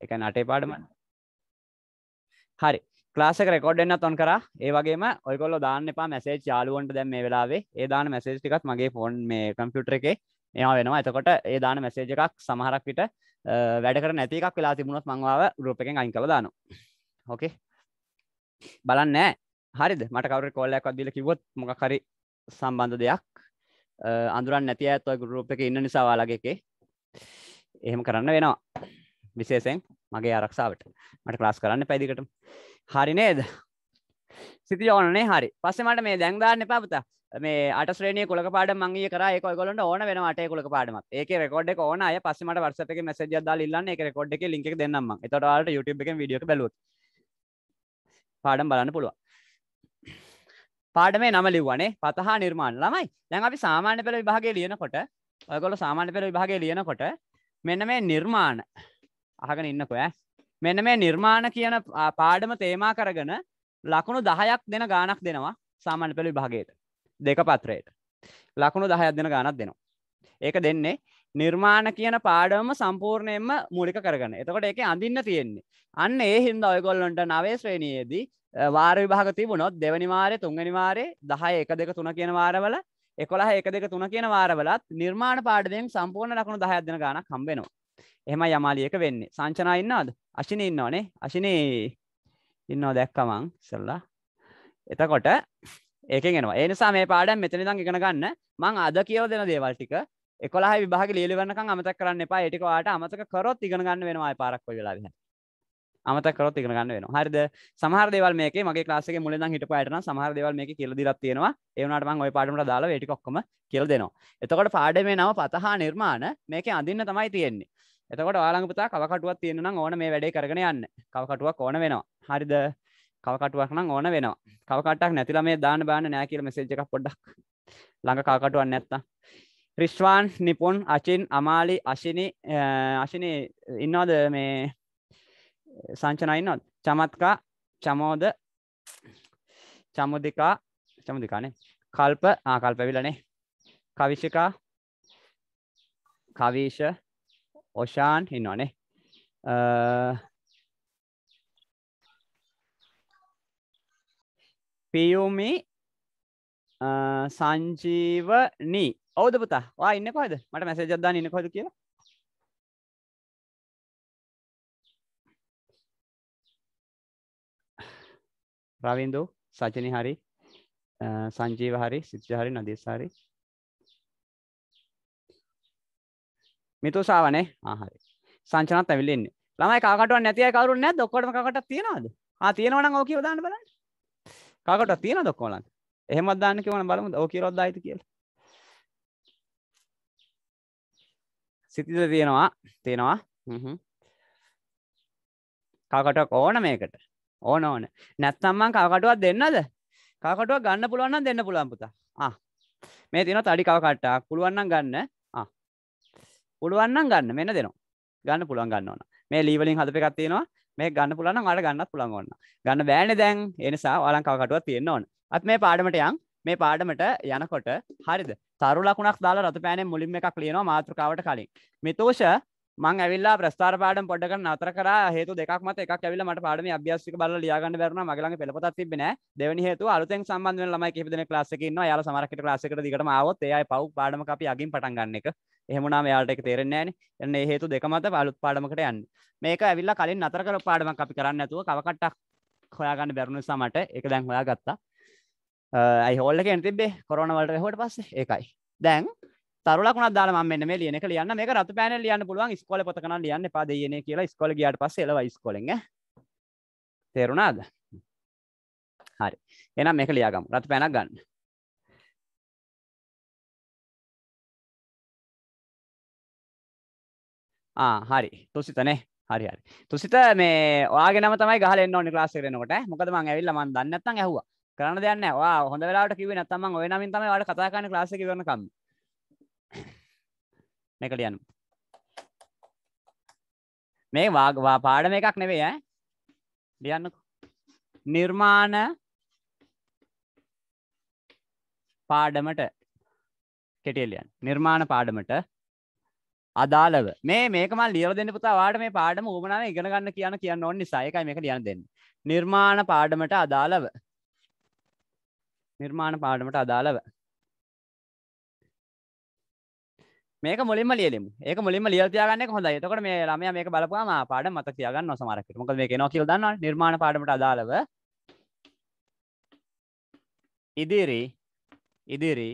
ඒ කියන්නේ අටේ පාඩම හරි. ක්ලාස් එක රෙකෝඩ් වෙන්නත් ඔන් කරා. ඒ වගේම ඔයගොල්ලෝ දාන්න එපා මැසේජ් යාළුවන්ට දැන් මේ වෙලාවේ. ඒ දාන මැසේජ් ටිකත් මගේ ෆෝන් මේ කම්පියුටර් එකේ එනවා වෙනවා. එතකොට ඒ දාන මැසේජ් එකක් සමහරක් විට වැඩ කර නැති එකක් වෙලා තිබුණොත් මං ආව ගෲප් එකෙන් අයින් කරලා දානවා. ඕකේ බලන්න නෑ හරිද? මට කවුරු කෝල් එකක් දීලා කිව්වොත් මොකක් හරි සම්බන්ධ දෙයක්. අඳුරන්නේ නැති අයත් ඔය ගෲප් එකේ ඉන්න නිසා ඔයාලගේ එකේ. එහෙම කරන්න වෙනවා. විශේෂයෙන් මගේ ආරක්ෂාවට. මට ක්ලාස් කරන්න එපා ඉදිකටම. හරි නේද? සිති ඕනනේ හරි. පස්සේ මට මේ දැන් දාන්න එපා පුතා. මේ අට ශ්‍රේණියේ කුලක පාඩම මම ඊයේ කරා. ඒක ඔයගොල්ලන්ට ඕන වෙනවා අටේ කුලක පාඩමත් ඒකේ රෙකෝඩ් එක ඕන අය. පස්සේ මට WhatsApp එකේ මැසේජ් එකක් දාලා ඉල්ලන්න. ඒක රෙකෝඩ් එකේ link එක දෙන්නම් මම එතකොට ඔයාලට YouTube එකෙන් වීඩියෝ එක බැලුවොත්. පාඩම් බලන්න පුළුවන්. පාඩමේ නම ලිව්වනේ පතහා නිර්මාණ ළමයි. දැන් අපි සාමාන්‍ය පෙළ විභාගයේ ලියනකොට ඔයගොල්ලෝ සාමාන්‍ය පෙළ විභාගයේ ලියනකොට මෙන්න මේ නිර්මාණ අහගෙන ඉන්නකෝ ඈ මෙන්න මේ නිර්මාණ කියන පාඩම තේමා කරගෙන ලකුණු 10ක් දෙන ගාණක් දෙනවා සාමාන්‍ය පෙළ විභාගයට දෙක පත්‍රයට ලකුණු 10ක් දෙන ගාණක් දෙනවා ඒක දෙන්නේ නිර්මාණ කියන පාඩම සම්පූර්ණයෙන්ම මූලික කරගෙන. එතකොට ඒකේ අඳින්න තියෙන්නේ. අන්න ඒ හින්දා ඔයගොල්ලන්ට 9 ශ්‍රේණියේදී වාර විභාග තිබුණොත් දෙවනි වාරේ තුන්වෙනි වාරේ 10 1 2 3 කියන වාරවල 11 1 2 3 කියන වාරවලත් නිර්මාණ පාඩමෙන් සම්පූර්ණ ලකුණු 10ක් දෙන ගාණක් හම්බ වෙනවා. එහෙමයි යමාලියක වෙන්නේ. සංචනා ඉන්නවද? අශිනී ඉන්නවනේ. අශිනී ඉන්නව දැක්කමං ඉස්සල්ලා. එතකොට ඒකෙන් එනවා. ඒ නිසා මේ පාඩම් මෙතන ඉඳන් ඉගෙන ගන්න. මං අද කියලා දෙන දේවල් ටික 11 විභාගෙ ලියලා ඉවරනකම් අමතක කරන්න එපා. ඒ ටික ඔයාලට අමතක කරොත් ඉගෙන ගන්න වෙනවා ආය පාරක් කොයි වෙලාවෙ හරි. අමතක කරොත් ඉගෙන ගන්න වෙනවා. හරිද? සමහර දේවල් මේකේ මගේ ක්ලාස් එකේ මුලින් ඉඳන් හිටපු අයට නම් සමහර දේවල් මේකේ කියලා දීලා තියෙනවා. ඒ වුණාට මම ওই පාඩමට දාලා ඒ ටික ඔක්කොම කියලා දෙනවා. එතකොට පාඩමේ නම පතහා නිර්මාණ මේකේ අඳින්න තමයි තියෙන්නේ. එතකොට ඔයාලඟ පුතා කවකටුවක් තියෙන නම් ඕන මේ වැඩේ කරගෙන යන්න. කවකටුවක් ඕන වෙනවා. හරිද? කවකටුවක් නම් ඕන වෙනවා. කවකට්ටක් නැතිලා මේ දාන්න බෑන්න නෑ කියලා මෙසේජ් එකක් පොඩ්ඩක් ළඟ කවකටුවක් නැත්තම්. රිශ්වාන් නිපුන් අචින් අමාලි අශිනි අශිනි ඉන්නවද මේ සංචනා ඉන්නවද? චමත්කා චමෝද චමුදිකා චමුදිකානේ කල්ප ආ කල්ප ඇවිල්ලානේ කවිශිකා කවිෂ ඔෂාන් ඉන්නවනේ පියුමි සංජීවනී ඔවුද පුතා වා ඉන්න කොහෙද මට මැසේජ් එකක් දාන්න ඉන්න කොහෙද කියලා රවින්දු සචනි හරි සංජීව හරි සිත්ජ හරි නදේශ හරි මිතුසාවනේ ආ හරි. සංචනත් ඇවිල්ලා ඉන්නේ. ළමයි කකටුවක් නැති අය කවුරුත් නැද්ද? ඔක්කොටම කකටක් තියනවද? ආ තියෙනවා නම් ඕක කියලා දාන්න බලන්න. කකටුවක් තියනවද ඔක්කොම ළඟ එහෙමත් දාන්න කිව්වනම් බලමු ඕක කියලාවත් දායිද කියලා. සිතිද තියෙනවා. තියෙනවා. හ්ම් කකටුවක් ඕන මේකට? ඕන ඕන. නැත්නම් මං කකටුවක් දෙන්නද? කකටුවක් ගන්න පුළුවන් නම් දෙන්න පුළුවන් පුතා. ආ. මේ තියෙනවා තඩි කව කට්ටක්. පුළුවන් නම් ගන්න ආ පුළුවන් නම් ගන්න මෙන්න දෙනවා. ගන්න පුළුවන් ගන්න ඕන. මේ ලී වලින් හදපු එකක් තියෙනවා. මේක ගන්න පුළුවන් නම් ඔයාලට ගන්නත් පුළුවන් ඕන. ගන්න බෑනේ දැන්. ඒ නිසා ඔයාලන් කව කටුවක් තියෙන්න ඕන. අත් මේ පාඩමට යන්. මේ පාඩමට යනකොට හරිද? තරු ලකුණක් දාලා රතු පෑනෙන් මුලින්ම එකක් ලියනවා මාතෘකාවට කලින්. මිතෝෂ මං ඇවිල්ලා ප්‍රස්ථාර පාඩම් පොඩ්ඩක් නතර කරා. හේතු දෙකක් මත එකක් ඇවිල්ලා මට පාඩමේ අභ්‍යාස ටික බලලා ලියා ගන්න බැරුණා. මගේ ළඟ පෙළපතක් තිබ්බේ නෑ. දෙවෙනි හේතුව අලුතෙන් සම්බන්ධ වෙන ළමයි කිහිප දෙනෙක් ක්ලාස් එකේ ඉන්නවා. එයාලා සමහරක් විට ක්ලාස් එකට දිගටම ආවොත් ඒ අය පව් පාඩමක අපි අගින් පටන් ගන්න එක. එහෙම වුණාම එයාලට ඒක තේරෙන්නේ නෑනේ එන්න මේ හේතු දෙක මත අලුත් පාඩමකට යන්නේ. මේක ඇවිල්ලා කලින් නතර කරපු පාඩමක් අපි කරන්නේ නැතුව කව කට්ටක් හොයාගන්න බැරුණ නිසා මට. ඒක දැන් හොයාගත්තා. අයි හෝල් එකේ තිබ්බේ? කොරෝනා වලට වැහුවට පස්සේ? ඒකයි. දැන් තරු ලකුණක් දාලා මම මෙන්න මේ ලියන එක ලියන්න. මේක රතු පෑනෙල් ලියන්න පුළුවන්. ඉස්කෝලේ පොතක නම් ලියන්න එපා. දෙයියනේ කියලා ඉස්කෝලේ ගියාට පස්සේ එළව ඉස්කෝලෙන්. ඈ? තේරුණාද? හරි. එහෙනම් මේක ලියාගමු. රතු පෑනක් ගන්න. හරි. තුසිතනේ හරි හරි. තුසිත මේ ඔයාගේ නම තමයි ගහලා එන්න ඕනේ ක්ලාස් එකට එනකොට මොකද මං ඇවිල්ලා මං දන්නේ නැත්නම් ඇහුවා. කරන්න දෙයක් නැහැ. ඔයා හොඳ වෙලාවට කිව්වේ නැත්නම් මං ওই නමින් තමයි ඔයාලට කතා කරන්නේ ක්ලාස් එක ඉවරනකම් මේක ලියන්න මේ වා පාඩම එකක් නෙවෙයි ඈ. ලියන්නකෝ. නිර්මාණ පාඩමට කෙටියෙන් ලියන්න. නිර්මාණ පාඩමට අදාළව මේ මේක මම ලියලා දෙන්න පුතා ඔයාලට මේ පාඩම උවමනාව ඉගෙන ගන්න කියන කියන්න ඕන නිසා ඒකයි මේක ලියන්න දෙන්නේ නිර්මාණ පාඩමට අදාළව නිර්මාණ පාඩමට අදාළව මේක මුලින්ම ලියලෙමු. ඒක මුලින්ම ලියලා තියාගන්න එක හොඳයි. එතකොට මේ ළමයා මේක බලපුවාම ආ පාඩම මතක තියාගන්නවා සමහරක් විට. මොකද මේක එනවා කියලා දන්නවනේ. නිර්මාණ පාඩමට අදාළව ඉදිරි ඉදිරි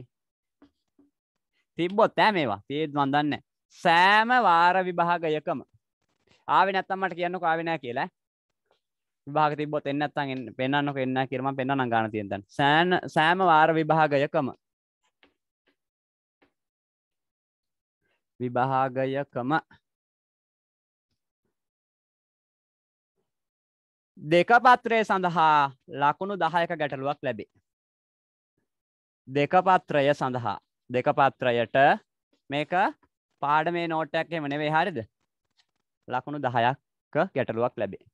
තිබ්බොත් ඈ මේවා. තියෙද්දි මන් දන්නේ සෑම වාර විභාගයකම ආවේ නැත්තම් මට කියන්නකෝ ආවේ නැහැ කියලා. විභාග තිබ්බොත් එන්නේ නැත්තම් පෙන්වන්නකෝ එන්නේ නැහැ කියලා මම පෙන්වන්නම් ගන්න තියෙන දැන්. සෑම වාර විභාගයකම විභාගයකම දෙකපත්‍රය සඳහා ලකුණු දහයක ගැටලුවක් ලැබේ. දෙකපත්‍රය සඳහා දෙකපත්‍රයට මේක පාඩමේ නෝටයක් එම නෙවෙයි හරිද ලකුණු දහයක් ගැටලුවක් ලැබේ.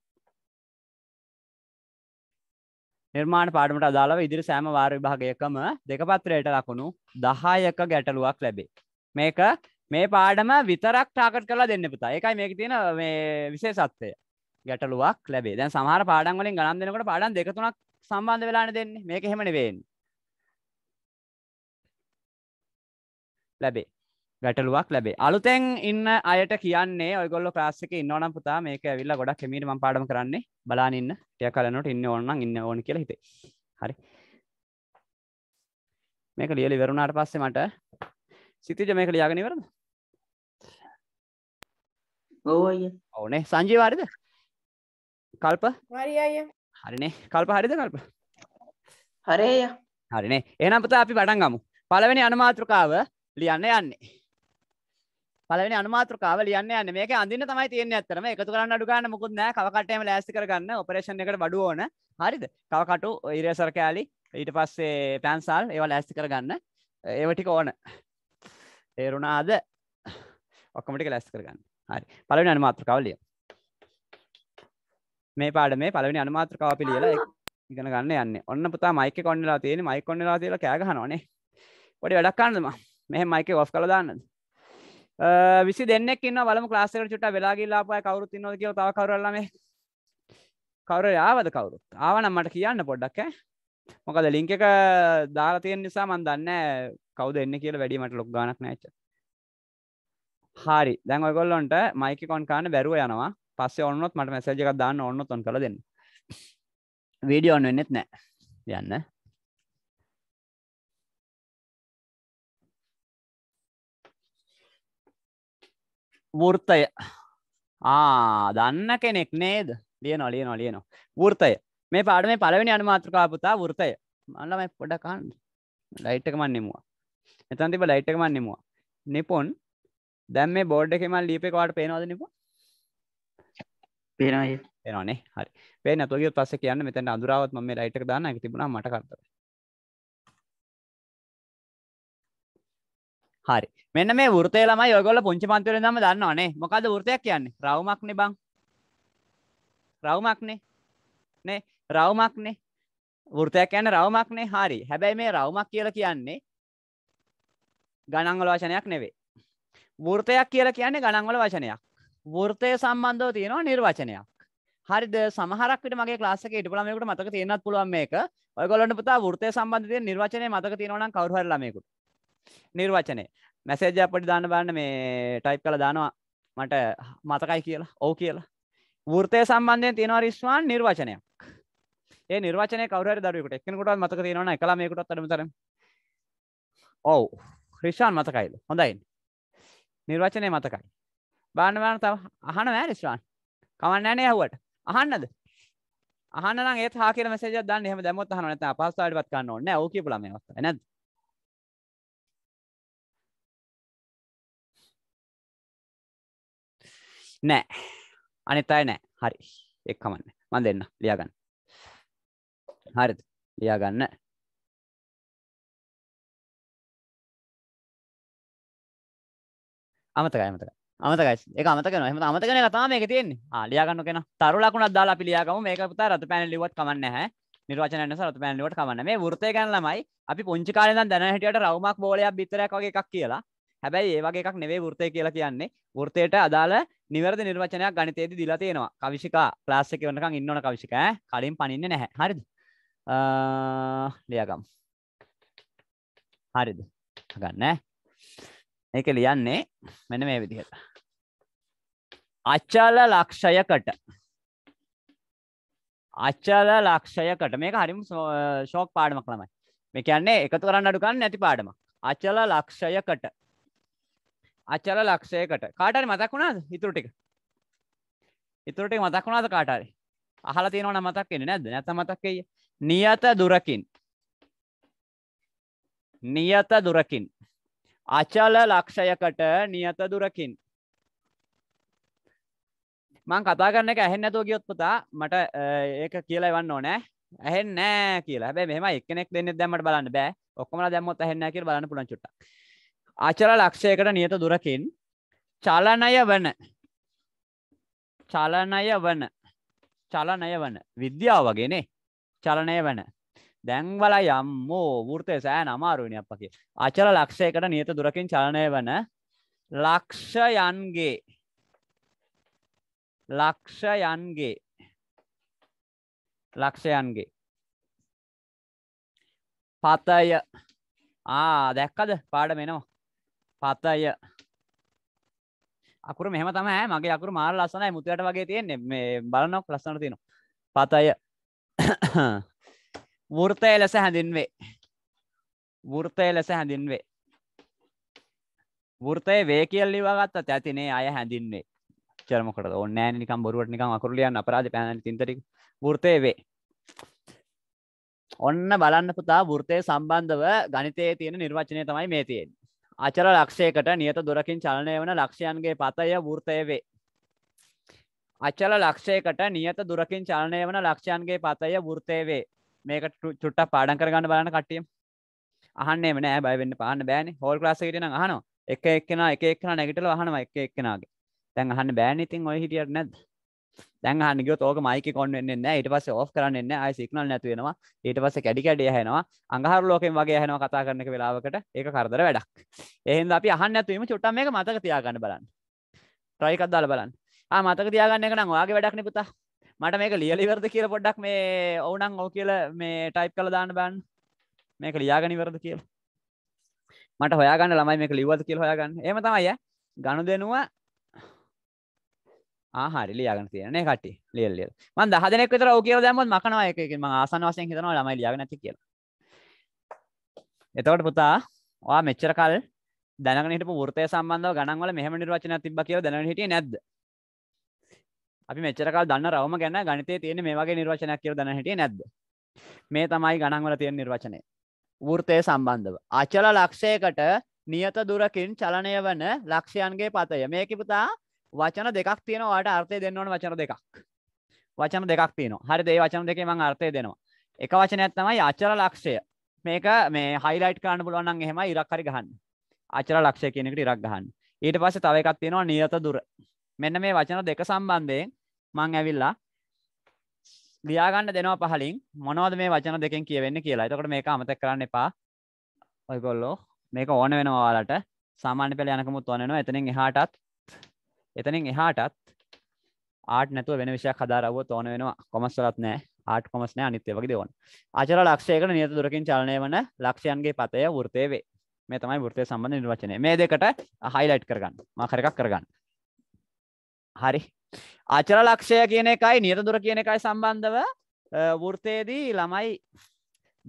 නිර්මාණ පාඩමට අදාළව ඉදිරි සෑම වාර විභාගයකම දෙකපත්‍රයට ලකුණු දහයක ගැටලුවක් ලැබේ. මේක මේ පාඩම විතරක් ටාකට් කරලා දෙන්න පුතා. ඒකයි මේකේ තියෙන මේ විශේෂත්වය. ගැටලුවක් ලැබේ. දැන් සමහර පාඩම් වලින් ගණන් දෙනකොට පාඩම් දෙක තුනක් සම්බන්ධ වෙලානේ දෙන්නේ. මේක එහෙම නෙවෙයි. ලැබේ. ගැටලුවක් ලැබේ. අලුතෙන් ඉන්න අයට කියන්නේ ඔයගොල්ලෝ එකේ ඉන්නවනම් පුතා මේක ඇවිල්ලා ගොඩක් එමීට මම පාඩම කරන්නේ. බලාන ඉන්න. ටිකක් කලනකොට ඉන්න ඕන නම් ඉන්න ඕන කියලා හිතේ. හරි. මේක ලියලා ඉවරුණාට පස්සේ මට සිතිජ මේක ලියාගෙන ඉවරද? ඔව් අයියා. ඔව්නේ සංජීව හරිද? කල්ප? හරි අයියා. හරිනේ. කල්ප හරිද කල්ප? හරි අයියා. හරිනේ. එහෙනම් පුතා අපි පටන් ගමු. පළවෙනි අනුමාත්‍රකාව ලියන්න යන්නේ. පළවෙනි අනුමාත්‍රකාව ලියන්න යන්නේ. මේකේ අඳින්න තමයි තියෙන්නේ ඇත්තටම. එකතු කරන්න අඩු ගන්න මොකුත් නැහැ. කව කට්ටයම ලෑස්ති කරගන්න. ඔපරේෂන් එකට බඩු ඕන. හරිද? කව කටු ඉරේසර් කෑලි ඊට පස්සේ පැන්සල් ඒවා ලෑස්ති කරගන්න. ඒව ටික ඕන. තේරුණාද? ඔක්කොම ටික ලෑස්ති කරගන්න. හරි. පළවෙනි අනුමාත්‍රකාව ලියමු. මේ පාඩමේ පළවෙනි අනුමාත්‍රකාව අපි ලියලා ඉගෙන ගන්න යන්නේ. ඔන්න පුතා මයික් එක ඔන් වෙලා තියෙන්නේ. මයික් ඔන් වෙලා තියලා කෑ ගහනවානේ. පොඩි වැඩක් කරන්නද මම? මෙහෙම මයික් එක ඔෆ් කරලා දාන්නද? Uh, අ 20 දෙනෙක් ඉන්නවා බලමු ක්ලාස් එකට චුට්ටක් වෙලා ගිහලා ආපු අය කවුරුත් ඉන්නවද කියලා තව කවුරු හරි ළමයි. කවුරු හරි ආවද කවුරුත්? ආවනම් මට කියන්න පොඩ්ඩක් ඈ. මොකද ලින්ක් එක දාලා තියෙන නිසා මම දන්නේ නැහැ කවුද එන්නේ කියලා වැඩි මට ලොක් ගානක් නැහැ ඇච්ච. හරි. දැන් ඔයගොල්ලන්ට මයික් එක ඔන් කරන්න බැරුව යනවා. පස්සේ ඔන් වුණොත් මට මැසේජ් එකක් දාන්න ඕන වුණොත් ඔන් කරලා දෙන්න. වීඩියෝ ඔන් වෙන්නෙත් නැහැ. යන්න. වෘත්තය. ආ දන්න කෙනෙක් නේද? ලියනවා ලියනවා ලියනවා. වෘත්තය. මේ පාඩමේ පළවෙනි අනුමාත්‍රකාව පුතා වෘත්තය. මම ළමයි පොඩ්ඩක් අහන්න. ලයිට් එක මන් නිමුවා. මෙතන තිබ්බ ලයිට් එක මන් නිමුවා. නිපොන් දැන් මේ බෝඩ් එකේ මම ලියපේක ඔයාලට පේනවද නිපොන්? පේනවා අයියා. පේනවනේ. හරි. නැතුව ගියොත් පස්සේ කියන්න මෙතන අඳුරාවත් මම මේ ලයිට් එක දාන්න ඒක තිබුණා මට කරදරයි. හරි. මෙන්න මේ වෘතය ළමයි ඔයගොල්ලෝ පුංචි පන්ති වලින් ඉඳන්ම දන්නවනේ. මොකද්ද වෘතයක් කියන්නේ? රවුමක්නේ බං. රවුමක්නේ. නේ? රවුමක්නේ. වෘතයක් කියන්නේ රවුමක්නේ. හරි. හැබැයි මේ රවුමක් කියලා කියන්නේ ගණන් වල වචනයක් නෙවෙයි. වෘතයක් කියලා කියන්නේ ගණන් වල වචනයක්. වෘතය සම්බන්ධව තියෙනවා නිර්වචනයක්. හරිද? සමහරක් විට මගේ ක්ලාස් එකේ හිටපු ළමයෙකුට මතක තියෙන්නත් පුළුවන් මේක. ඔයගොල්ලන්ට පුතා වෘතය සම්බන්ධ තියෙන නිර්වචනය මතක තියෙනවා නම් කවුරු හරි ළමයෙකුට. නිර්වචනය. මැසේජ් එකක් පොඩි දාන්න බලන්න මේ ටයිප් කරලා දානවා මට මතකයි කියලා. ඔව් කියලා. වෘතය සම්බන්ධයෙන් තියෙනවා රිස්වාන් නිර්වචනයක්. ඒ නිර්වචනය කවුරු හරි දරුවෙකුට එක්කෙනෙකුටවත් මතක තියෙනවා නම් එක ළමයෙකුටවත් අඩුම තරම්. ඔව්. රිස්වාන් මතකයිද? හොඳයි. නිර්වචනය මතකයි. බාන්න බාන්න තව අහනවා ඈ රිස්වාන්. කමක් නැහැ නේ ඇහුවට. අහන්නද? අහන්න නම් ඒත් හා කියලා මැසේජ් එකක් දාන්න. එහෙම දැම්මොත් අහනවා නැත්නම් අපහසුතාවයටපත් කරන්න ඕනේ නැහැ. ඔව් නෑ. අනිත් අය නෑ. හරි. එක් කමන්න. මන් දෙන්න. ලියාගන්න. හරිද? ලියාගන්න. අමතකයි අමතකයි. අමතකයි. ඒක අමතක කරනවා එහෙනම් අමතක කරන එක තමයි මේකේ තියෙන්නේ. ආ ලියාගන්න කෙනා තරු ලකුණක් දාලා අපි ලියාගමු. මේක පුතා රතු පෑනල් ලිව්වත් කමක් නැහැ. නිර්වචනය නැස රතු පෑනල් ලිව්වට කමක් නැහැ. මේ වෘත්තය ගැන ළමයි අපි පුංචි කාලේ ඉඳන් දැන හිටියට රවුමක් බෝලයක් බිත්තරයක් වගේ එකක් කියලා හැබැයි ඒ වගේ එකක් නෙවෙයි වෘත්තය කියලා කියන්නේ. වෘත්තයට අදාළ නිවැරදි නිර්වචනයක් ගණිතයේදී දීලා තියෙනවා. කවිශිකා ක්ලාස් එකේ වෙනකන් ඉන්න ඕන කවිශිකා ඈ? කලින් පනින්නේ නැහැ. හරිද? ලියගමු. හරිද? ගන්න ඈ? මේක ලියන්නේ මෙන්න මේ විදිහට. අචල ලක්ෂයකට. අචල ලක්ෂයකට. මේක හරිම ෂෝක් පාඩමක් ළමයි. මේ කියන්නේ එකතු කරන්න අඩු කරන්න නැති පාඩමක්. අචල ලක්ෂයකට. අචල ලක්ෂයකට. කාට හරි මතක් වුණාද? ඉතුරු ටික? ඉතුරු ටික මතක් වුණාද කාට හරි? අහලා තියෙනව නම් මතක් වෙන්නේ නැද්ද? නැත්නම් මතක් වෙයි නියත දුරකින්. නියත දුරකින්. අචල ලක්ෂයකට නියත දුරකින්. මං කතා කරන එක ඇහෙන්නේ නැතුව ගියොත් පුතා මට ඒක කියලා එවන්න ඕනේ. ඇහෙන්නේ නැහැ කියලා. හැබැයි මෙහෙම එක්කෙනෙක් දෙන්නෙක් දැම්මට බලන්න බෑ. ඔක්කොමලා දැම්මොත් ඇහෙන්නේ නැහැ කියලා බලන්න පුළුවන් චුට්ටක්. අචල ලක්ෂයකට නියත දුරකින් චලනය වන චලනය වන චලනය වන විද්‍යාව වගේනේ චලනය වන. දැන් බලා යම්මෝ වෘතය සෑහෙන අමාරුයිනේ අප්පා කිය. අචල ලක්ෂයකට නියත දුරකින් චලනය වන ලක්ෂයන්ගේ ලක්ෂයන්ගේ ලක්ෂයන්ගේ. පතය. ආ දැක්කද? පාඩම එනවා. පතය. අකුරු මෙහෙම තමයි මගේ අකුරු මාර ලස්සනයි මුතුයට වගේ තියෙන්නේ. මේ බලනක් ලස්සනට තියෙනවා. පතය. වෘතය ලෙස හැඳින්වේ. වෘතය ලෙස හැඳින්වේ. වෘතය වේ කියලා ලියවා ගත්තත් ඇතිනේ අය හැඳින්වේ. එච්චර මොකටද? ඕනේ නැහැ නිකන් බොරුවට නිකන් අකුරු ලියන්න අපරාධේ පෑනනි තින්ත ටික. වෘතේ වේ. ඔන්න බලන්න පුතා වෘතය සම්බන්ධව ගණිතයේ තියෙන නිර්වචනය තමයි මේ තියෙන්නේ. අචල ලක්ෂයකට නියත දොරකින් චලනය වන ලක්ෂයන්ගේ පතය වෘතය වේ. අචල ලක්ෂයකට නියත දුරකින් චලනය වන ලක්ෂයන්ගේ පතය වෘතය වේ. මේක චුට්ටක් පාඩම් කරගන්න බලන්න කට්ටියම අහන්නේම නෑ බය වෙන්න පාන්න බෑනේ. හෝල් ක්ලාස් එකේ නම් අහනවා. එක එක්කෙනා එක එක්කෙනා නැගිටලා අහනවා එක එක්කෙනාගේ. දැන් අහන්න බෑනේ ඉතින් ඔය හිටියට නැද්ද? දැන් අහන්න ගියොත් ඕක මයික් එක ඔන් වෙන්නේ නැහැ. ඊට පස්සේ ඕෆ් කරන්නේ නැහැ. ආයි සිග්නල් නැතු වෙනවා. ඊට පස්සේ කැඩි කැඩි ඇහෙනවා. අඟහරු ලෝකෙන් වගේ ඇහෙනවා කතා කරන එක වෙලාවකට. ඒක කරදර වැඩක්. ඒ හින්දා අපි අහන්න නැතු වීම චුට්ටක් මේක මතක තියාගන්න බලන්න. try එකක් දාලා බලන්න. ආ මතක තියාගන්න එක නම් ඔයාගේ වැඩක් නේ පුතා. මට මේක ලියලා ඉවරද කියලා පොඩ්ඩක් මේ ඔව් නම් ඔව් කියලා මේ ටයිප් කරලා දාන්න බලන්න. මේක ලියාගෙන ඉවරද කියලා. මට හොයාගන්න ළමයි මේක ලිව්වද කියලා හොයාගන්න. එහෙම තමයි ඈ. ගනුදෙනුව ආහරි ලියාගෙන තියෙනනේ කට්ටිය. ලියලා ලියලා. මම 10 දෙනෙක් විතර ඔව් කියලා දැම්මොත් මකනවා එක එක මම ආසන්න වශයෙන් හිතනවා ළමයි ලියාගෙන නැති කියලා. එතකොට පුතා ඔයා මෙච්චර කල් දැනගෙන හිටපු වෘත්තය සම්බන්ධව ගණන් වල මෙහෙම නිර්වචනයක් තිබ්බා කියලා දැනගෙන හිටියේ නැද්ද? අපි මෙච්චර කල් දන්න රවම ගැන ගණිතයේ තියෙන මේ වගේ නිර්වචනයක් කියලා දැනගෙන හිටියේ නැද්ද? මේ තමයි ගණන් වල තියෙන නිර්වචනය. වෘත්තය සම්බන්ධව. අචල ලක්ෂයකට නියත දුරකින් චලනය වන ලක්ෂයන්ගේ පතය. මේක පුතා වචන දෙකක් තියෙනවා ඔයාලට අර්ථය දෙන්න ඕන වචන දෙකක්. වචන දෙකක් තියෙනවා. හරිද? ඒ වචන දෙකේ මම අර්ථය දෙනවා. එක වචනයක් තමයි අචල ලක්ෂය. මේක මේ හයිලයිට් කරන්න පුළුවන් නම් එහෙමයි ඉරක් හරි ගහන්න. අචල ලක්ෂය කියන එකට ඉරක් ගහන්න. ඊට පස්සේ තව එකක් තියෙනවා නියත දුර. මෙන්න මේ වචන දෙක සම්බන්ධයෙන් මම ඇවිල්ලා ලියා ගන්න දෙනවා පහලින් මොනවද මේ වචන දෙකෙන් කියවෙන්නේ කියලා. එතකොට මේක අමතක කරන්න එපා. ඔයගොල්ලෝ මේක ඕන වෙනවා ඔයාලට. සාමාන්‍ය පෙළ යනකමුත් ඕන වෙනවා. එතනින් එහාටත් එතනින් එහාටත් ආට් නැතුව වෙන විෂයක් හදාරවුවොත් ඕන වෙනවා කොමර්ස් වලත් නෑ ආට් කොමර්ස් නෑ අනිත් ඒවා වගේ දේවල්. අචල ලක්ෂයකට නියත දුරකින් චලනය වන ලක්ෂයන්ගේ පතය වෘතය වේ. මේ තමයි වෘතය සම්බන්ධ නිර්වචනය. මේ දෙකට හයිලයිට් කරගන්න. මාකර් එකක් කරගන්න. හරි. අචල ලක්ෂය කියන එකයි නියත දුර කියන එකයි සම්බන්ධව වෘතයේදී ළමයි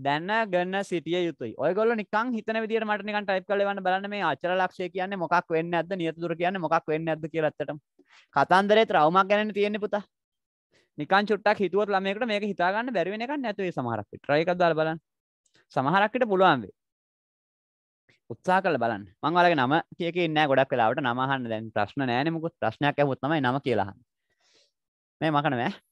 දැනගන්න සිටිය යුතුයි. ඔයගොල්ලෝ නිකන් හිතන විදිහට මට නිකන් ටයිප් කරලා එවන්න බලන්න මේ අචල ලක්ෂය කියන්නේ මොකක් වෙන්නේ නැද්ද නියත දුර කියන්නේ මොකක් වෙන්නේ නැද්ද කියලා ඇත්තටම. කතන්දරේ ත්‍රවුමක් ගැනනේ තියෙන්නේ පුතා. නිකන් චුට්ටක් හිතුවොත් ළමයෙකුට මේක හිතා ගන්න බැරි වෙන එකක් නැතු ඒ සමහරක් විට. try එකක් දාලා බලන්න. සමහරක් විට පුළුවන් වෙයි. උත්සාහ කරලා බලන්න. මම ඔයාලගේ නම කිය කිය ඉන්නේ නැහැ ගොඩක් වෙලාවට නම අහන්න දැන් ප්‍රශ්න නැහැනේ මොකද ප්‍රශ්නයක් ඇහුවොත් තමයි නම කියලා අහන්නේ. මේ මකන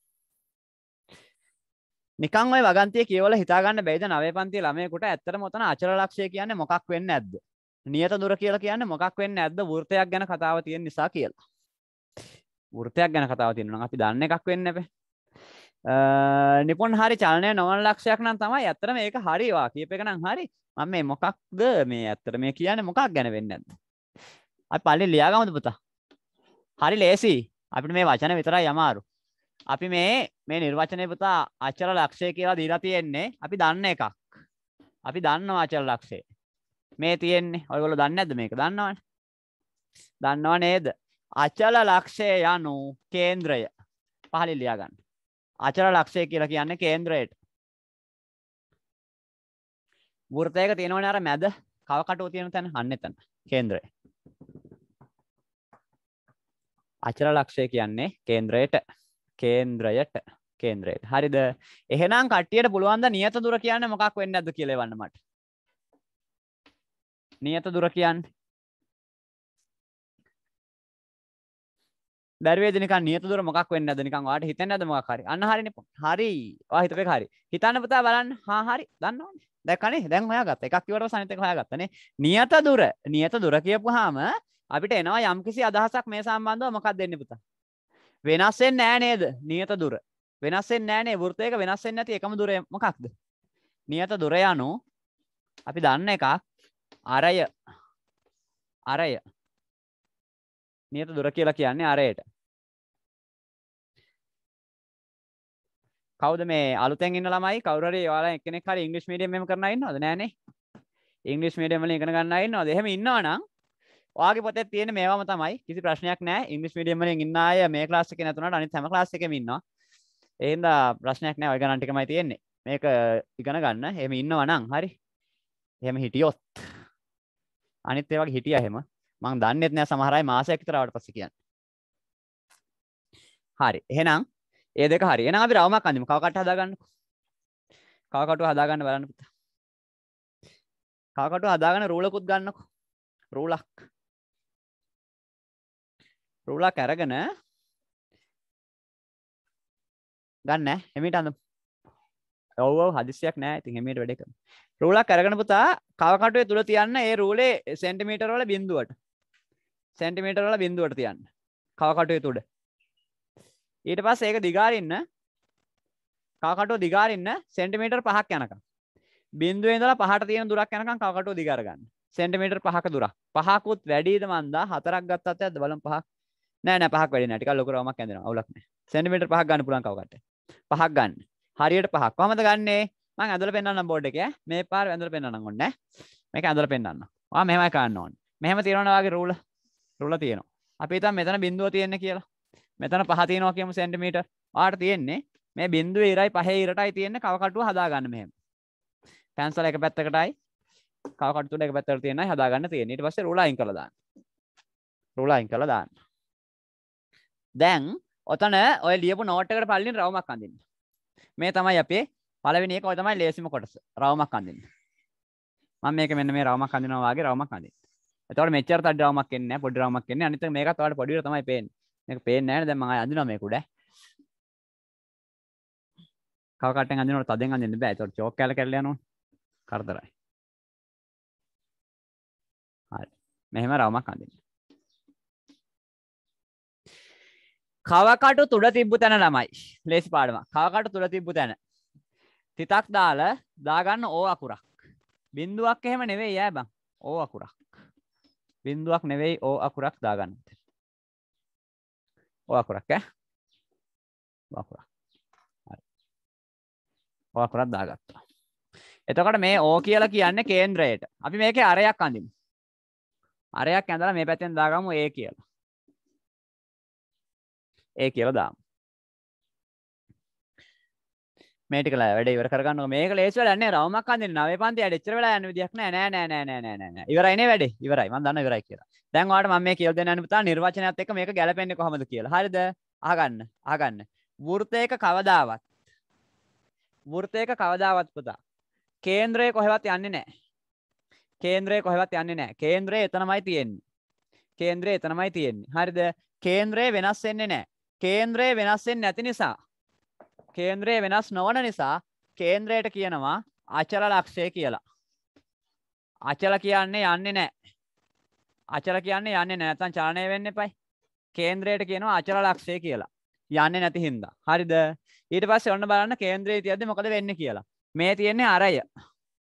නෑ. නිකන් ඔය වගන්තිය කියවලා හිතා ගන්න බැයිද නවයේ පන්තියේ ළමයෙකුට ඇත්තටම උතන අචල ලක්ෂය කියන්නේ මොකක් වෙන්නේ නැද්ද? නියත දුර කියලා කියන්නේ මොකක් වෙන්නේ නැද්ද? වෘත්තයක් ගැන කතාව තියෙන නිසා කියලා. වෘත්තයක් ගැන කතාව තියෙනවා නම් අපි දන්න එකක් වෙන්න එපේ. නිපුන් හරි චලනය නොවන ලක්ෂයක් නම් තමයි ඇත්තට මේක හරි වා කියප එක නම් හරි මම මේ මොකක්ද මේ ඇත්තට මේ කියන්නේ මොකක් ගැන වෙන්නේ නැද්ද අපි පල්ලි ලියාගමුද පුතා හරි ලේසි අපිට මේ වචන විතරයි අමාරු අපි මේ මේ නිර්වචනය පුතා අචල ලක්ෂය කියලා දීලා තියෙන්නේ අපි දන්න එකක්. අපි දන්නවා අචල ලක්ෂය. මේ තියෙන්නේ. ඔයගොල්ලෝ දන්නේ නැද්ද මේක? දන්නවනේ. දන්නව නේද? අචල ලක්ෂය යනු කේන්ද්‍රය. පහලින් ලියා ගන්න අචල ලක්ෂය කියලා කියන්නේ කේන්ද්‍රයට. වෘතයක තියෙනවනේ අර මැද කව කටුව තියෙන තැන අන්න එතන. කේන්ද්‍රය. අචල ලක්ෂය කියන්නේ කේන්ද්‍රයට. කේන්ද්‍රයට කේන්ද්‍රයට. හරිද? එහෙනම් කට්ටියට පුළුවන් ද නියත දුර කියන්නේ මොකක් වෙන්නේ නැද්ද කියලා එවන්න මට? නියත දුර කියන්නේ. බැරිවේද නිකන් නියත දුර මොකක් වෙන්නේ නැද්ද නිකන් ඔයාලට හිතෙන්නේ නැද්ද මොකක් හරි? අන්න හරිනේ හරි. ඔයා හිතපේක හරි. හිතන්න පුතා බලන්න. හා හරි. දන්නවනේ දැක්කනේ දැන් හොයාගත්තා. එකක් ඉවරව සනිත එක හොයාගත්තනේ නියත දුර. නියත දුර කියපුවාම අපිට එනවා යම්කිසි අදහසක් මේ සම්බන්ධව මොකක්ද දෙන්නේ පුතා? වෙනස් වෙන්නේ නැහැ නේද? නියත දුර. වෙනස් වෙන්නේ නැහැ නේ. වෘත්තයක වෙනස් වෙන්නේ නැති එකම දුර මොකක්ද? නියත දුර යනු අපි දන්න එකක්. අරය. අරය. නියත දුර කියලා කියන්නේ අරයට. කවුද මේ අලුතෙන් ඉන්න ළමයි? කවුරු හරි ඔයාලා එක්කෙනෙක් හරි ඉංග්‍රීසි මීඩියම් එකම කරන්න ඉන්නවද? නෑනේ ඉංග්‍රීසි මීඩියම් වලින් ඉගෙන ගන්න ඉන්නවද? එහෙම ඉන්නවනම් ඔයාගේ පොතේ තියෙන මේවම තමයි. කිසි ප්‍රශ්නයක් නෑ ඉංග්‍රීසි මීඩියම් වලින් ඉන්න අය මේ ක්ලාස් එකේ නැතුණාට අනිත් හැම ක්ලාස් එකෙම ඉන්නවා. ඒ හින්දා ප්‍රශ්නයක් නෑ ඔය ගණන් ටිකමයි තියෙන්නේ. මේක ඉගෙන ගන්න. එහෙම ඉන්නවනම් හරි. එහෙම හිටියොත්. අනිත් ඒ වගේ හිටියා එහෙම. මං දන්නෙත් නෑ සමහර අය මාසයක් විතර ආවට පස්සේ කියන්නේ. හරි. එහෙනම් ඒ දෙක හරි. එහෙනම් අපි රවුමක් අඳිමු. කව කට්ට හදාගන්නකෝ. කව කටුව හදාගන්න බලන්න පුතා. කව කටුව හදාගන්න රූලකුත් ගන්නකෝ. රූලක්. රූලක් අරගෙන ගන්න. එමිට අඳ ඔව් ඔව් හදිසියක් නෑ. ඉතින් එමිට වැඩ කරමු. රූලක් අරගෙන පුතා කව කටුවේ තුල තියන්න ඒ රූලේ සෙන්ටිමීටර වල බිඳුවට. සෙන්ටිමීටර වල බිඳුවට තියන්න. කව කටුවේ තුඩ. ඊට පස්සේ ඒක දිගාරින්න. කව කටුව දිගාරින්න සෙන්ටිමීටර් 5ක් යනකම්. බිඳුවේ ඉඳලා පහට තියෙන දුරක් යනකම් කව කටුව දිගාර ගන්න සෙන්ටිමීටර් 5ක දුරක්. පහකුත් වැඩිද මන්දා හතරක් ගත්තත් ඇද්ද බලමු පහක්. නෑ නෑ පහක් වැඩි නෑ. ටිකක් ලොකු රවමක් ඇඳෙනවා. අවුලක් නෑ. සෙන්ටිමීටර් පහක් ගන්න පුළුවන් කව කට්ටේ පහක් ගන්න. හරියට පහක්. කොහමද ගන්නේ? මම ඇඳලා පෙන්නන්නම් බෝඩ් එකේ මේ පාර ඇඳලා පෙන්නන්නම් ඕනේ මේක ඇඳලා පෙන්නන්න ඔයා මෙහෙමයි කරන්න ඕනේ. මෙහෙම තියනවා වගේ රූල රූල තියෙනවා. අපි හිතමු මෙතන බිඳුව තියෙන්නේ කියලා. මෙතන පහ තියෙනවා කියමු සෙන්ටිමීටර් ඔයාට තියෙන්නේ මේ බිඳුවේ ඉරයි පහේ ඉරටයි තියෙන්නේ කව කටුව හදාගන්න මෙහෙම. පැන්සල එක පැත්තකටයි කව කටු තුන එක පැත්තකට තියෙනයි හදාගන්න තියෙන්නේ. ඊට පස්සේ රූල අයින් කරලා දාන්න රූල අයින් කරලා දාන්න දැන් ඔතන ඔය ලියපු නෝට් එකට පල්ලින් රවුමක් අඳින්න. මේ තමයි අපේ පළවෙනි එක ඔය තමයි ලේසිම කොටස. රවුමක් අඳින්න. මම මේක මෙන්න මේ රවුමක් අඳිනවා වගේ රවුමක් අඳින්න. එතකොට මෙච්චර තඩ රවුමක් එන්නේ නැහැ පොඩි රවුමක් එන්නේ අනිත් එක මේකත් ඔයාලට පොඩි විතර තමයි පේන්නේ. මේක පේන්නේ නැහැ දැන් මම ආය අඳිනවා මේක උඩ. කව කට්ටෙන් අඳිනකොට තදෙන් අඳින්න බෑ. එතකොට චෝක් කැල කැල්ල යනවා. කරදරයි. හරි. මෙහෙම රවුමක් අඳින්න. කවකටු තුඩ තිබ්බු තැන ළමයි. ලේසි පාඩමක්. කවකටු තුඩ තිබ්බු තැන. තිතක් දාලා දාගන්න ඕ අකුරක්. බින්දුවක් එහෙම නෙවෙයි ඈ බං. ඕ අකුරක්. බින්දුවක් නෙවෙයි ඕ අකුරක් දාගන්න. ඕ අකුරක් ඈ. ඕ අකුරක්. හරි. ඕ අකුරක් දාගත්තා. එතකොට මේ ඕ කියලා කියන්නේ කේන්ද්‍රයට. අපි මේකේ අරයක් අඳිමු. අරයක් ඇඳලා මේ පැත්තෙන් දාගමු A කියලා. ඒ කියලා දාමු. මේ ටික වැඩ ඉවර කරගන්නකො. මේක ලේසි වැඩක් නෑ. රවුමක් අඳින්න. නවයේ පන්තියට එච්චර වෙලා යන්න විදියක් නෑ. නෑ නෑ නෑ නෑ නෑ නෑ. ඉවරයි නේ වැඩේ. ඉවරයි. මම දන්නවා ඉවරයි කියලා. දැන් ඔයාලට මම මේ කියලා දෙන්න යන පුතා නිර්වචනයත් එක්ක මේක ගැලපෙන්නේ කොහොමද කියලා. හරිද? අහගන්න. අහගන්න. වෘත්තයක කවදාවත් වෘත්තයක කවදාවත් පුතා කේන්ද්‍රය කොහෙවත් යන්නේ නෑ. කේන්ද්‍රය කොහෙවත් යන්නේ නෑ. කේන්ද්‍රය එතනමයි තියෙන්නේ. කේන්ද්‍රය එතනමයි තියෙන්නේ. හරිද? කේන්ද්‍රය වෙනස් වෙන්නේ නෑ. කේන්ද්‍රය වෙනස් වෙන්නේ නැති නිසා කේන්ද්‍රය වෙනස් නොවන නිසා කේන්ද්‍රයට කියනවා අචල ලක්ෂය කියලා. අචල කියන්නේ යන්නේ නැහැ. අචල කියන්නේ යන්නේ නැහැ. නැත්නම් චලනය වෙන්න එපයි. කේන්ද්‍රයට කියනවා අචල ලක්ෂය කියලා. යන්නේ නැති හින්දා. හරිද? ඊට පස්සේ ඔන්න බලන්න කේන්ද්‍රයේ තියද්දි මොකද වෙන්නේ කියලා. මේ තියෙන්නේ අරය.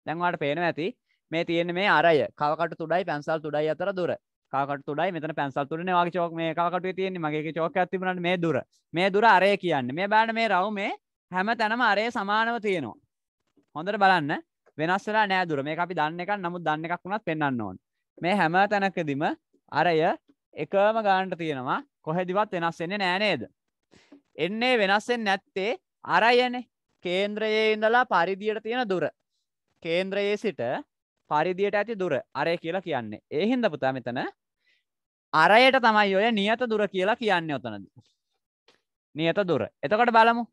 දැන් ඔයාලට පේනවා ඇති. මේ තියෙන්නේ මේ අරය. කවකට තුඩයි පැන්සල් තුඩයි අතර දුර. කවකට තුඩයි මෙතන පැන්සල් තුඩනේ වගේ චෝක් මේ කවකටුවේ තියෙන්නේ? මගේ එකේ චෝක් එකක් තිබුණාට මේ දුර. මේ දුර අරය කියන්නේ. මේ බලන්න මේ රවුමේ හැම තැනම අරය සමානව තියෙනවා. හොඳට බලන්න. වෙනස් වෙලා නෑ දුර. මේක අපි දන්න එකක් නමුත් දන්න එකක් වුණත් පෙන්වන්න ඕන. මේ හැම තැනකදීම අරය එකම ගානට තියෙනවා. කොහෙදිවත් වෙනස් වෙන්නේ නෑ නේද? එන්නේ වෙනස් වෙන්නේ නැත්තේ අරයනේ. කේන්ද්‍රයේ ඉඳලා පරිධියට තියෙන දුර. කේන්ද්‍රයේ සිට පරිධියට ඇති දුර. අරය කියලා කියන්නේ. ඒ හින්දා පුතා මෙතන අරයට තමයි ඔය නියත දුර කියලා කියන්නේ ඔතනදී. නියත දුර. එතකොට බලමු.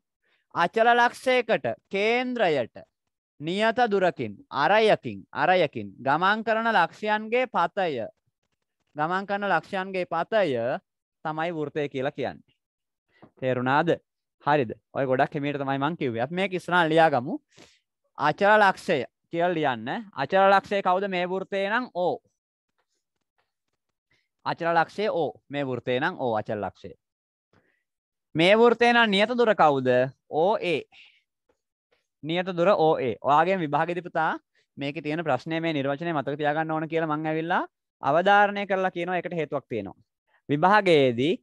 අචල ලක්ෂයකට කේන්ද්‍රයට නියත දුරකින් අරයකින් අරයකින් ගමන් කරන ලක්ෂයන්ගේ පතය ගමන් කරන ලක්ෂයන්ගේ පතය තමයි වෘතය කියලා කියන්නේ. තේරුණාද? හරිද? ඔය ගොඩක් හිමීට තමයි මං කිව්වේ. අපි මේක ඉස්සරහට ලියාගමු. අචල ලක්ෂය කියලා ලියන්න. අචල ලක්ෂය කවුද මේ වෘතේ නම් O. අචල ලක්ෂය O. මේ වෘතේ නම් O අචල ලක්ෂය. මේ වෘතේ නම් නියත දුර කවුද? OA. නියත දුර OA. ඔයාගේ විභාගෙදි පුතා මේකේ තියෙන ප්‍රශ්නේ මේ නිර්වචනය මතක තියාගන්න ඕන කියලා මං ඇවිල්ලා අවධාරණය කරලා කියනවා ඒකට හේතුවක් තියෙනවා. විභාගයේදී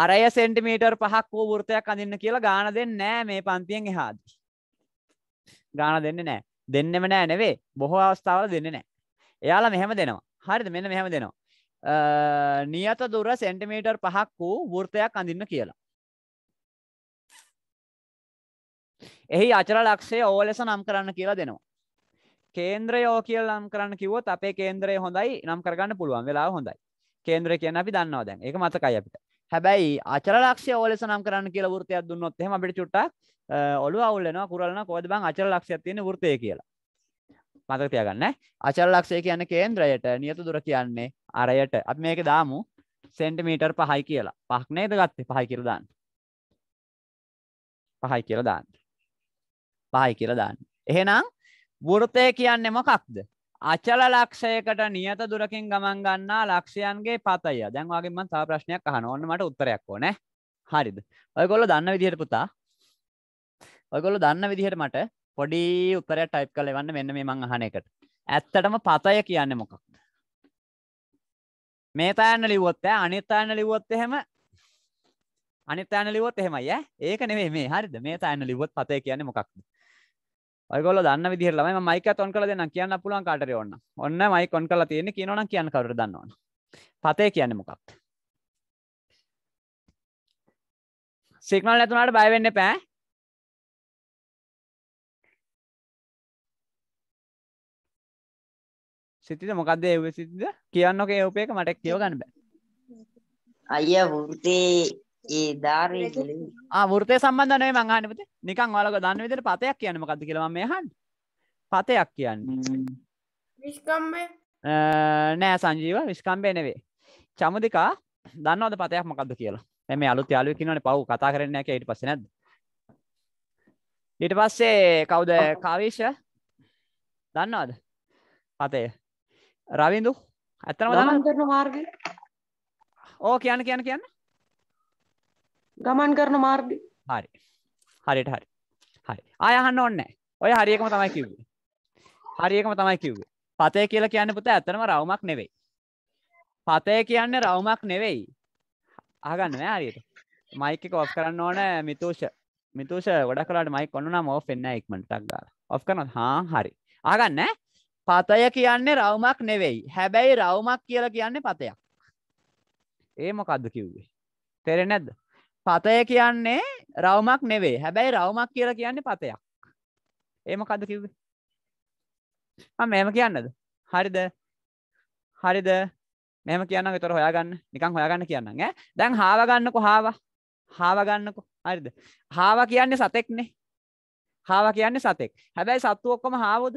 අරය සෙන්ටිමීටර් පහක් වූ වෘතයක් අඳින්න කියලා ගාන දෙන්නේ නැහැ මේ පන්තියෙන් එහාදී. ගාන දෙන්නේ නැහැ. දෙන්නෙම නෑ නෙවෙයි. බොහෝ අවස්ථාවල දෙන්නේ නැහැ. එයාලා මෙහෙම දෙනවා. හරිද? මෙන්න මෙහෙම දෙනවා. නියත දුර සෙන්ටිමීටර් පහක් වූ වෘතයක් අඳින්න කියලා. එහි අචල ලක්ෂය ඕ ලෙස නම් කරන්න කියලා දෙනවා. කේන්ද්‍රය ඕ කියලා නම් කරන්න කිව්වොත් අපේ කේන්ද්‍රය හොඳයි නම් කරගන්න පුළුවන් වෙලාව හොඳයි. කේන්ද්‍රය කියන්නේ අපි දන්නවා දැන්. ඒක මතකයි අපිට. හැබැයි අචල ලක්ෂය ඕ ලෙස නම් කරන්න කියලා වෘත්තයක් දුන්නොත් එහෙම අපිට චුට්ටක් ඔළුව අවුල් වෙනවා කුරල්නවා කොහෙද බං අචල ලක්ෂයක් තියෙන වෘත්තය කියලා. මතක තියාගන්න අචල ලක්ෂය කියන්නේ කේන්ද්‍රයට නියත දුර කියන්නේ අරයට. අපි මේක දාමු සෙන්ටිමීටර් 5යි කියලා. පහක් නේද ගත්තේ? 5යි කියලා දාන්න. 5යි කියලා දාන්න. 5යි කියලා දාන්න. එහෙනම් වෘත්තය කියන්නේ මොකක්ද? අචල ලක්ෂයකට නියත දුරකින් ගමන් ගන්නා ලක්ෂයන්ගේ පතය. දැන් ඔයාගෙන් මම තව ප්‍රශ්නයක් අහනවා. ඔන්න මට උත්තරයක් ඕනේ. හරිද? ඔයගොල්ලෝ දන්න විදිහට පුතා. ඔයගොල්ලෝ දන්න විදිහට මට පොඩි උත්තරයක් ටයිප් කරලා එවන්න මෙන්න මේ මං අහන එකට. ඇත්තටම පතය කියන්නේ මොකක්ද? මේ තෑන්න ලිව්වොත් ඈ අනිත් තෑන්න ලිව්වොත් එහෙම අනිත් තෑන්න ලිව්වොත් එහෙමයි ඈ. ඒක නෙමෙයි මේ. හරිද? මේ තෑන්න ලිව්වොත් පතය කියන්නේ මොකක්ද? ඔයගොල්ලෝ දන්න විදිහට ළමයි මම මයික් එකත් ඔන් කරලා දෙන්නම් කියන්න පුළුවන් කාටද ඕන. ඔන්න මයික් ඔන් කරලා තියෙන්නේ කියනවනම් කියන්න කවුරුද දන්නවනම්. පතේ කියන්නේ මොකක්ද? සිග්නල් නැතුණාට බය වෙන්න සිතිද මොකක්ද ඒ සිතිද කියන්නක ඒ උපේක මට කියව ගන්න බෑ. අයියා වෘතේ ඒ ධාරේ ආ වෘතය සම්බන්ධ නෙවෙයි මං අහන්නේ පුතේ. නිකන් ඔයාලගේ දන්න විදිහට පතයක් කියන්නේ මොකක්ද කියලා මම මේ අහන්නේ. පතයක් කියන්නේ. විස්කම්බේ නෑ සංජීව විස්කම්බේ නෙවෙයි. චමුදිකා දන්නවද පතයක් මොකක්ද කියලා? දැන් මේ අලුත් යාළුවෙක් ඉන්නවනේ පව් කතා කරන්නේ නැහැ කියලා ඊට පස්සේ නැද්ද? ඊට පස්සේ කවුද කාවීෂ? දන්නවද? පතේ. රවින්දු ඇත්තම ගමන්? කරන මාර්ගය ඕ කියන්න කියන්න කියන්න. ගමන් කරන මාර්ගය හරි. හරියට හරි. හරි. ඕනේ නැහැ. ඔය හරි එකම තමයි කිව්වේ. හරි එකම තමයි කිව්වේ. පතේ කියලා කියන්නේ පුතා ඇත්තටම රවුමක් නෙවෙයි. පතේ කියන්නේ රවුමක් නෙවෙයි. අහගන්න නෑ හරියට. මයික් ඔෆ් කරන්න ඕන මිතුෂ. මිතුෂ ගොඩක් වෙලාවට මයික් ඔන්න නම් ඔෆ් වෙන්නේ නැහැ ඉක්මනට ටක් ගාලා. ඔෆ් කරනවද? හා හරි. අහගන්න ඈ. පතය කියන්නේ රවුමක් නෙවෙයි. හැබැයි රවුමක් කියලා කියන්නේ පතයක්. ඒ මොකද්ද කිව්වේ? තේරෙන්නේ නැද්ද? පතය කියන්නේ රවුමක් නෙවෙයි. හැබැයි රවුමක් කියලා කියන්නේ පතයක්. ඒ මොකද්ද කිව්වේ? මම මෙහෙම කියන්නද? හරිද? හරිද? මෙහෙම කියන්නම් ඒතර හොයාගන්න. නිකන් හොයාගන්න කියන්නම් ඈ. දැන් හාව ගන්නකො හාව. හාව ගන්නකො. හරිද? හාව කියන්නේ සතෙක්නේ. හාව කියන්නේ සතෙක්. හැබැයි සත්තු ඔක්කොම හාවොද?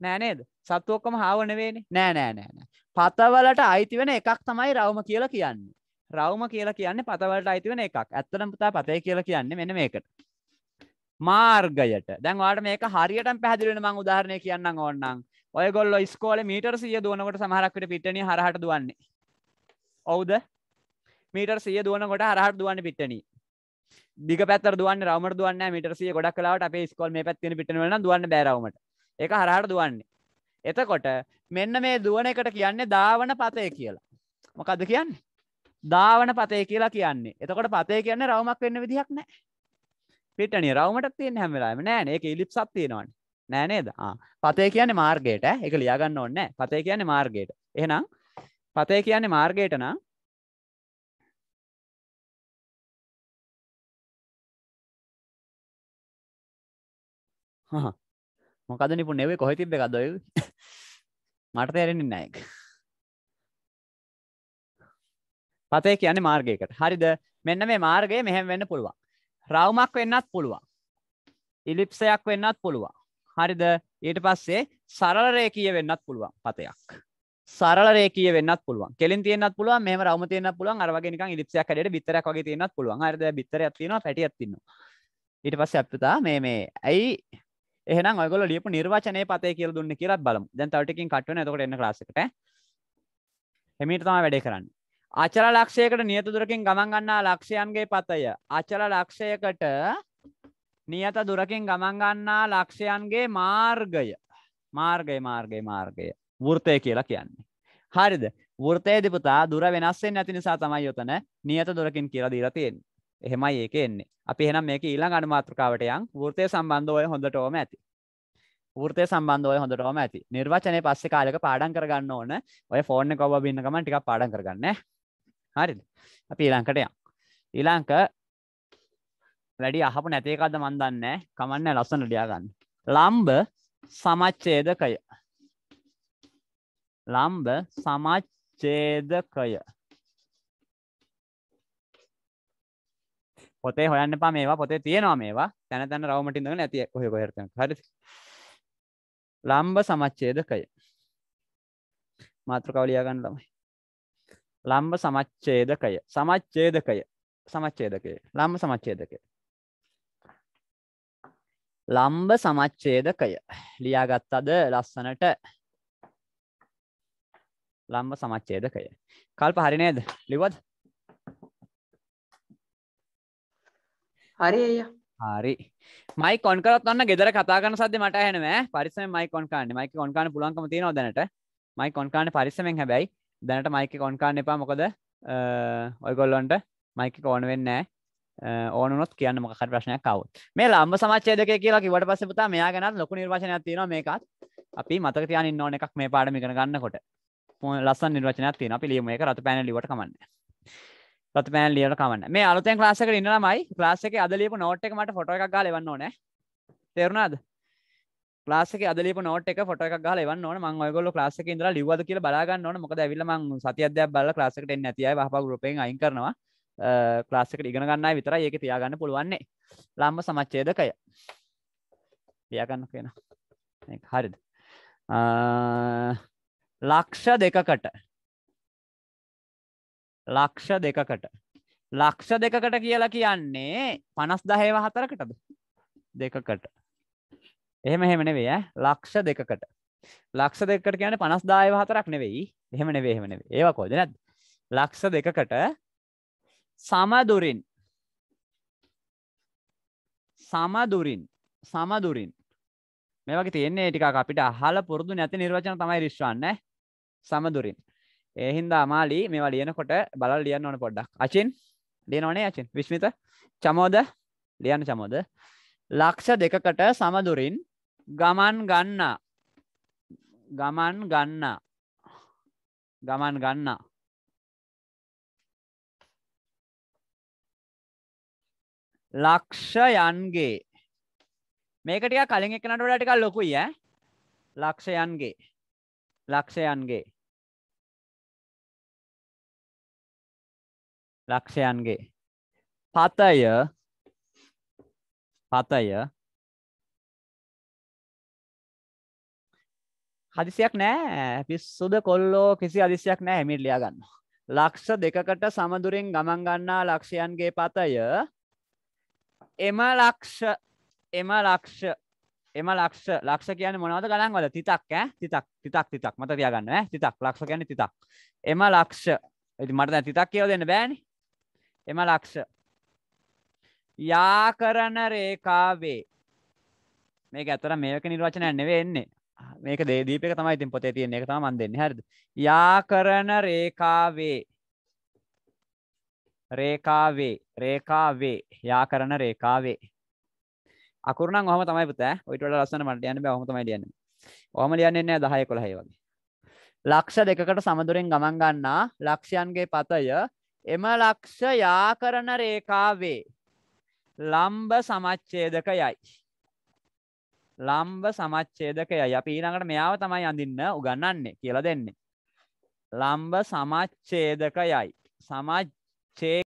නෑ නේද? සත්තු ඔක්කොම හාව නෙවෙයිනේ. නෑ නෑ නෑ නෑ. පතවලට අයිති වෙන එකක් තමයි රවුම කියලා කියන්නේ. රවුම කියලා කියන්නේ පතවලට අයිති වෙන එකක්. ඇත්තටම පුතා පතේ කියලා කියන්නේ මෙන්න මේකට. මාර්ගයට. දැන් ඔයාලට මේක හරියටම පැහැදිලි වෙන මම උදාහරණයක් කියන්නම් ඕනනම්. ඔයගොල්ලෝ ඉස්කෝලේ මීටර 100 දුවනකොට සමහරක් විට පිට්ටනිය හරහට දුවන්නේ. ඔව්ද? මීටර 100 දුවනකොට හරහට දුවන්නේ පිට්ටනිය. දිග පැත්තට දුවන්නේ රවුමට දුවන්නේ නැහැ මීටර 100 ගොඩක් වෙලාවට අපේ ඉස්කෝල මේ පැත්තේ තියෙන පිට්ටනිය වල නම් දුවන්න බෑ රවුමට. ඒක හරහට දුවන්නේ. එතකොට මෙන්න මේ දුවන එකට කියන්නේ ධාවන පතය කියලා. මොකද්ද කියන්නේ? ධාවන පතය කියලා කියන්නේ. එතකොට පතය කියන්නේ රවුමක් වෙන්න විදිහක් නැහැ. පිටණිය රවුමටත් තියෙන හැම වෙලාවෙම නෑනේ. ඒක ඉලිප්සක් තියෙනවනේ. නෑ නේද? ආ පතේ කියන්නේ මාර්ගයට ඈ. ඒක ලියා ගන්න ඕනේ නෑ. පතේ කියන්නේ මාර්ගයට. එහෙනම් පතේ කියන්නේ මාර්ගයට නම් හහ මොකද නිපුන් නෙවෙයි කොහෙ තිබ්බ එකද ඔය මට තේරෙන්නේ නැහැ ඒක. පතේ කියන්නේ මාර්ගයකට. හරිද? මෙන්න මේ මාර්ගය මෙහෙම වෙන්න පුළුවන්. රවුමක් වෙන්නත් පුළුවන්. ඉලිප්සයක් වෙන්නත් පුළුවන්. හරිද? ඊට පස්සේ සරල රේඛීය වෙන්නත් පුළුවන් පතයක්. සරල රේඛීය වෙන්නත් පුළුවන්. කෙලින් තියෙන්නත් පුළුවන්, මෙහෙම රවුම තියෙන්නත් පුළුවන්. අර වගේ නිකන් ඉලිප්සයක් හැඩයට බිත්තරයක් වගේ තියෙන්නත් පුළුවන්. හරිද? බිත්තරයක් තියෙනවා, පැටියක් තියෙනවා. ඊට පස්සේ අපිට තා මේ මේ ඇයි එහෙනම් ඔයගොල්ලෝ ලියපු නිර්වචනයේ පතේ කියලා දුන්නේ කියලාත් බලමු. දැන් තව ටිකකින් කට් වෙනවා. එතකොට එන්න ක්ලාස් එකට ඈ. එමීට තමයි වැඩේ කරන්නේ. අචල ලක්ෂයකට නියත දුරකින් ගමන් ගන්නා ලක්ෂයන්ගේ පතය අචල ලක්ෂයකට නියත දුරකින් ගමන් ගන්නා ලක්ෂයන්ගේ මාර්ගය මාර්ගය මාර්ගය මාර්ගය වෘතය කියලා කියන්නේ හරිද වෘතයේදී පුතා දුර වෙනස් වෙන්නේ නැති නිසා තමයි යොතන නියත දුරකින් කියලා දීලා තියෙන්නේ එහෙමයි ඒක එන්නේ. අපි එහෙනම් මේක ඊළඟ අනුමාත්‍රකාවට යන්. වෘතය සම්බන්ධව ඔය හොඳටම ඇති. වෘතය සම්බන්ධව ඔය හොඳටම ඇති. නිර්වචනයේ පස්සේ කාලෙක පාඩම් කරගන්න ඕන. ඔය ෆෝන් එක ඔබ බින්න ගමන් ටිකක් පාඩම් කරගන්න ඈ. හරිද? අපි ඊළඟට යමු. ඊළඟ වැඩි අහපු නැති එකක්ද මන් දන්නේ නැහැ කමන්නේ ලස්සන ලියා ගන්න ලම්බ සමච්ඡේදකය. ලම්බ සමච්ඡේදකය. පොතේ හොයන්න එපා මේවා පොතේ තියෙනවා මේවා. තැන තැන රවුමට ඉඳගෙන ඇති කොහෙ කොහෙ හරි හරිද? ලම්බ සමච්ඡේදකය. මාතෘකාව ලියා ගන්න ළමයි. ලම්බ සමච්ඡේදකය. සමච්ඡේදකය. සමච්ඡේදකය. ලම්බ සමච්ඡේදකය. ලම්බ සමච්ඡේදකය. ලියාගත්තද ලස්සනට? ලම්බ සමච්ඡේදකය. කල්ප හරි නේද? ලිව්වද හරි අයියා. හරි. මයික් ඔන් කරත් ඔන්න ගෙදර කතා කරන සද්දේ මට ඇහෙනවා ඈ. පරිස්සමෙන් මයික් ඔන් කරන්න. මයික් ඔන් කරන්න පුළුවන්කම තියෙනවා දැනට? මයික් ඔන් කරන්න පරිස්සමෙන් හැබැයි. දැනට මයික කොන් කාන්න එපා. මොකද ඔයගොල්ලොන්ට මයික ඕන වෙන්න ඕනොත් කියන්න මොකහට ප්‍රශ්නයක් කවුත් මේ ලම්බ සමච්චේදක කියලා කිවට පස්ස පුතා මෙයා ගැනත් ලොකු නිර්වචනයක් තියෙනවා මේකත්. අපි මතක තියාගෙන ඉන්න ඕන එකක් මේ පාඩම ඉගෙන ගන්නකොට. ලස්සන නිර්වචනයක් තියෙනවා. අපි ලියමු. ඒක රතු පෑනල් ලියුවට කමන්නේ. රතු පෑනල් ලියවට කමන්නේ මේ අලුතෙන් ක්ලාස් එකට ඉන්න ළමයි ක්ලාස් එකේ අද ලියපු නෝට් එක මට ෆොටෝ එකක් ගාලා එවන්න ඕනේ. තේරුණාද? ක්ලාස් එකේ අද ලියපු නෝට් එක ෆොටෝ එකක් ගහලා එවන්න ඕනේ. මම ඔයගොල්ලෝ ක්ලාස් එකේ ඉඳලා ලිව්වද කියලා බලා ගන්න ඕනේ. මොකද ඇවිල්ලා මම සතියක් දෙකක් බලලා ක්ලාස් එකට එන්නේ නැති අය වහපා ගෲප් එකෙන් අයින් කරනවා. ක්ලාස් එකට ඉගෙන ගන්න අය විතරයි ඒකේ තියාගන්න පුළුවන් නේ. ලම්බ සමච්ඡේදකය. ලියා ගන්න කියනවා මේක හරිද? ලක්ෂ දෙකකට ලක්ෂ දෙකකට. ලක්ෂ දෙකකට කියලා කියන්නේ පනස් දහේව හතරකටද? දෙකකට. එහෙම එහෙම නෙවෙයි ඈ. ලක්ෂ දෙකකට. ලක්ෂ දෙකකට කියන්නේ 50000 හතරක් නෙවෙයි. එහෙම නෙවෙයි එහෙම නෙවෙයි. ඒවා කොහෙද නැද්ද? ලක්ෂ දෙකකට සමදුරින්. සමදුරින්. සමදුරින්. මේ වගේ තියෙන්නේ ටිකක් අපිට අහලා පුරුදු නැති නිර්වචන තමයි රිස්වන්නේ. සමදුරින්. ඒ හින්දා අමාලි මේවා ලියනකොට බලලා ලියන්න ඕන පොඩ්ඩක්. අචින්? ලියනවනේ අචින්? විශ්මිත චමෝද? ලියන්න චමෝද? ලක්ෂ දෙකකට සමදුරින් ගමන් ගන්නා. ගමන් ගන්නා. ගමන් ගන්නා. ලක්ෂයන්ගේ. මේක ටිකක් කලින් එකනට වඩා ටිකක් ලොකුයි ඈ. ලක්ෂයන්ගේ. ලක්ෂයන්ගේ. ලක්ෂයන්ගේ. පතය. පතය. හදිසියක් නෑ. පිස්සුද කොල්ලෝ කිසි අදිසියක් නෑ හැමිට ලියා ගන්න ලක්ෂ දෙකකට සමදුරින් ගමන් ගන්නා ලක්ෂයන්ගේ පතය. එම ලක්ෂ එම ලක්ෂ එම ලක්ෂ. ලක්ෂ කියන මොනවද? ගණන් වල තිතක් ඈ? තිතක් තිතක් තිතක්. මත තියාගන්න ඈ? තිතක්. ලක්ෂ කියන්නේ තිතක්. එම ලක්ෂ. ඉතින් මට දැන් තිතක් කියලා දෙන්න බෑනේ. එම ලක්ෂ. යා කරන රේඛාවේ. මේක ඇත්තට මේක නිර්වචනයක් නෙවෙයි එන්නේ. මේක දේ දීපක තමයි ඉතින් පොතේ තියෙන එක තමයි මම දෙන්නේ. හරිද? යාකරන රේඛාවේ. රේඛාවේ. රේඛාවේ. යාකරන රේඛාවේ. අකුරු නම් ඔහම තමයි පුතා. ඔයිට වඩා ලස්සන මට ලියන්න බෑ. ඔහම තමයි ලියන්නේ. ඔහම ලියන්නේ නැහැ 10 11 වගේ. ලක්ෂ දෙකකට සමදුරෙන් ගමන් ගන්නා ලක්ෂයන්ගේ පතය එම ලක්ෂ යාකරන රේඛාවේ ලම්බ සමච්ඡේදකයයි. ලම්බ සමච්ඡේදකයයි. අපි ඊළඟට මෙයාව තමයි අඳින්න උගන්වන්නේ කියලා දෙන්නේ. ලම්බ සමච්ඡේදකයයි. සමච්ඡේ